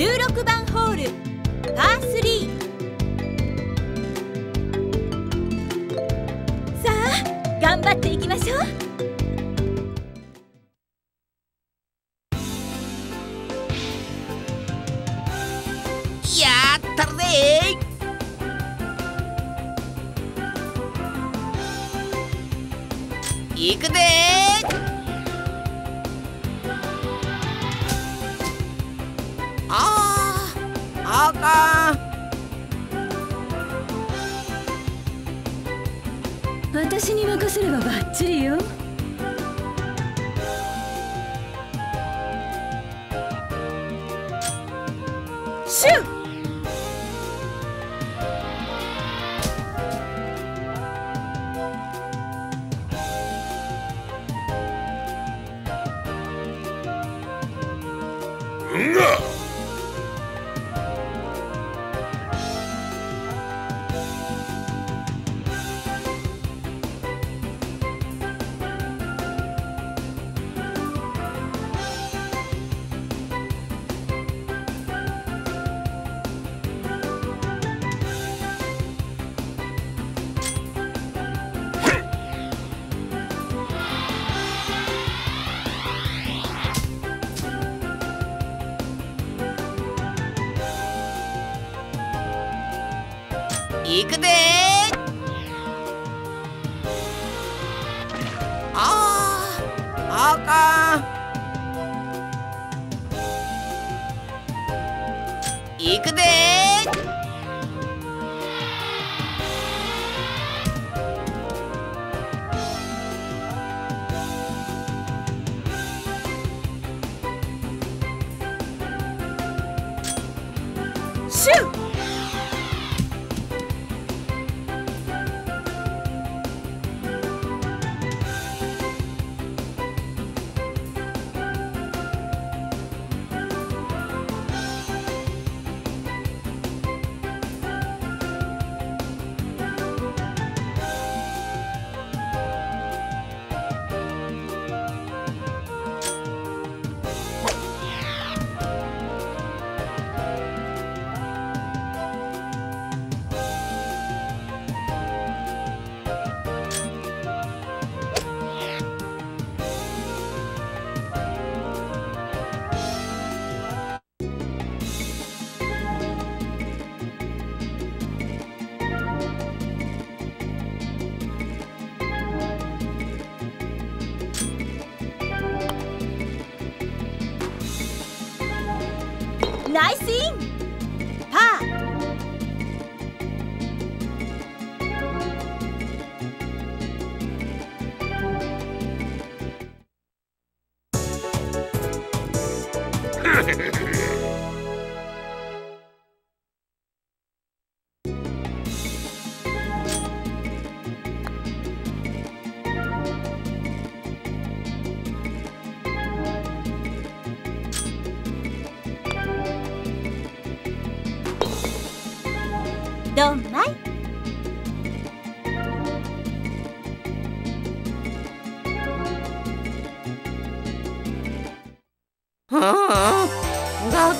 16番ホールパー3さあ頑張っていきましょう。やったぜ行くぜか私に任せればバッチリよ。行くぜあーあかん。行くぜシューああがっ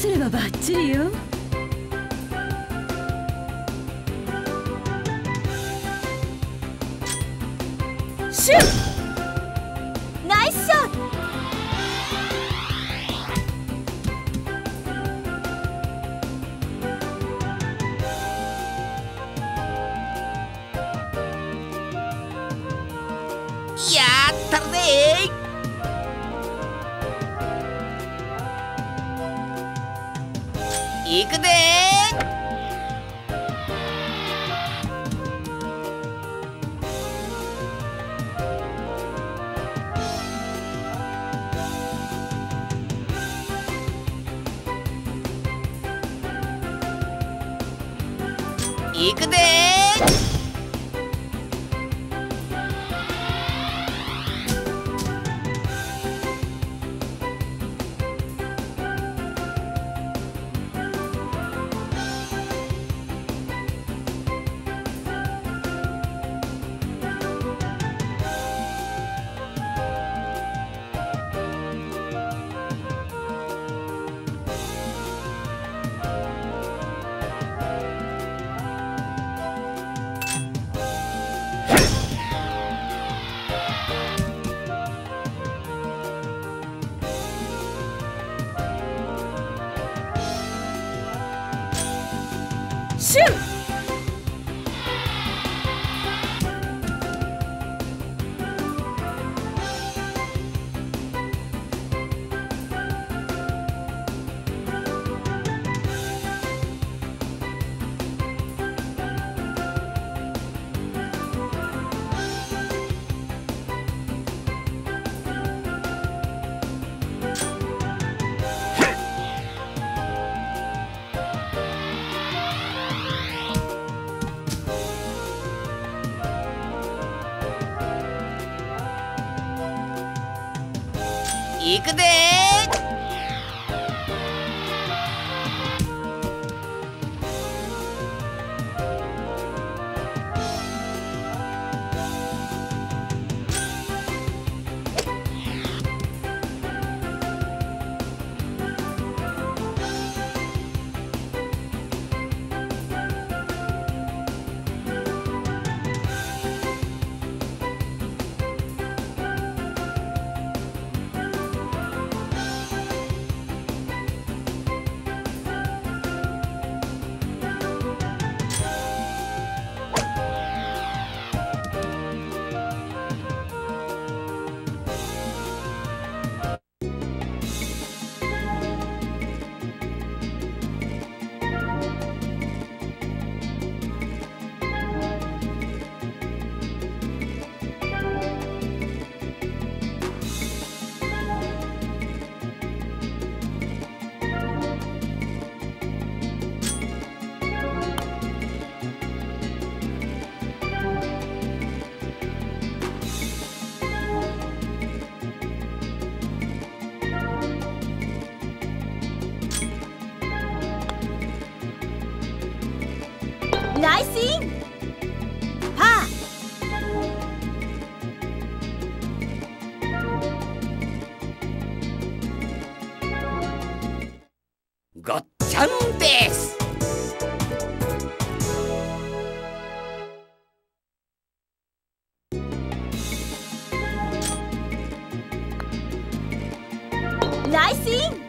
すればバッチリよ。シュー行くぜいくぜ Vai sim!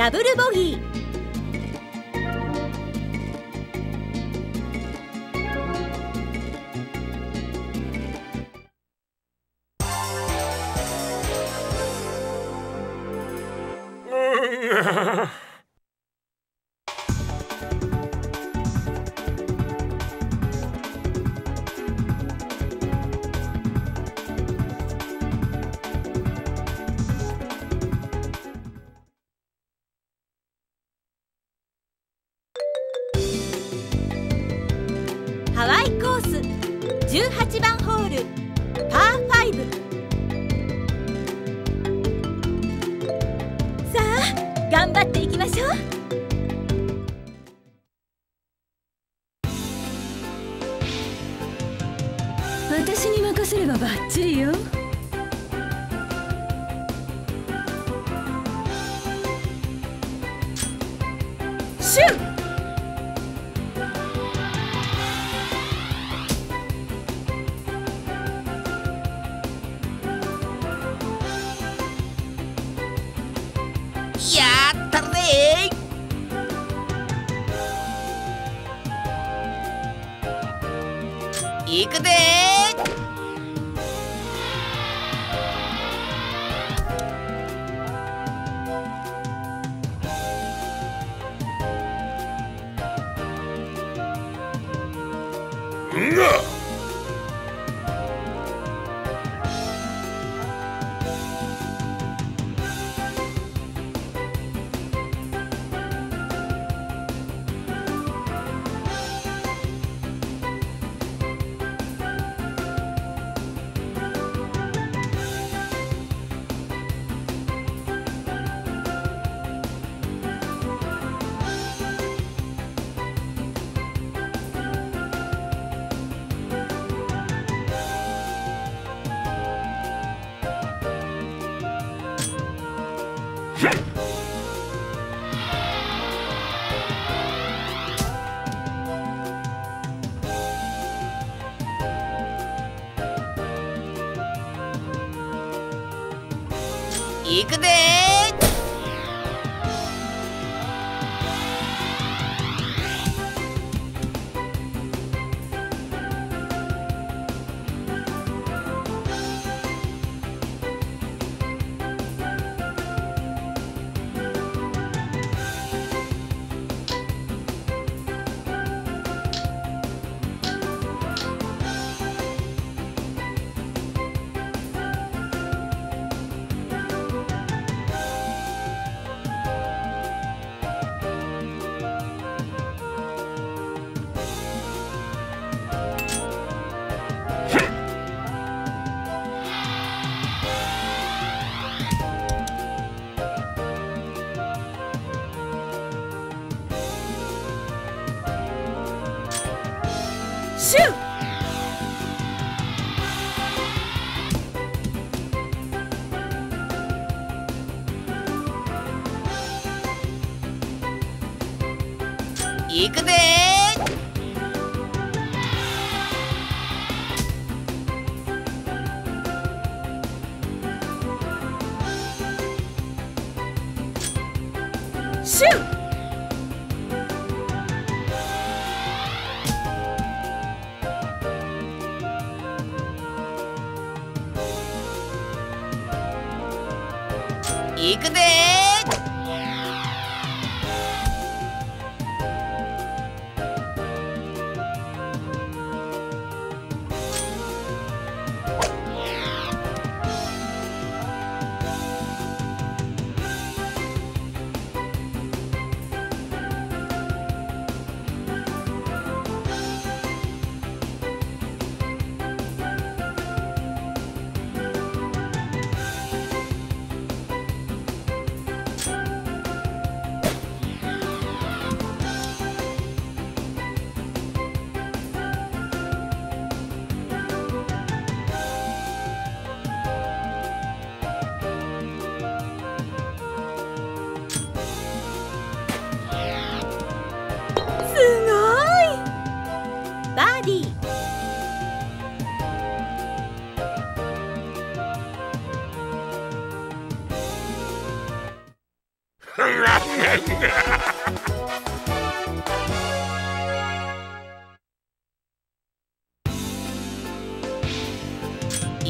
ダブルボギー。私に任せればバッチリよ。シュン！いくぜ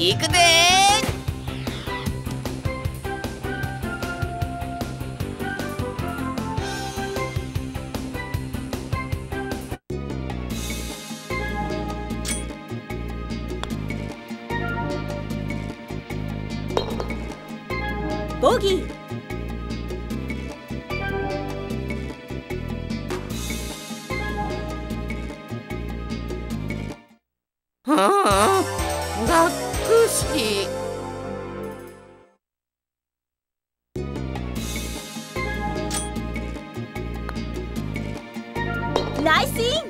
いくぜボギー。I see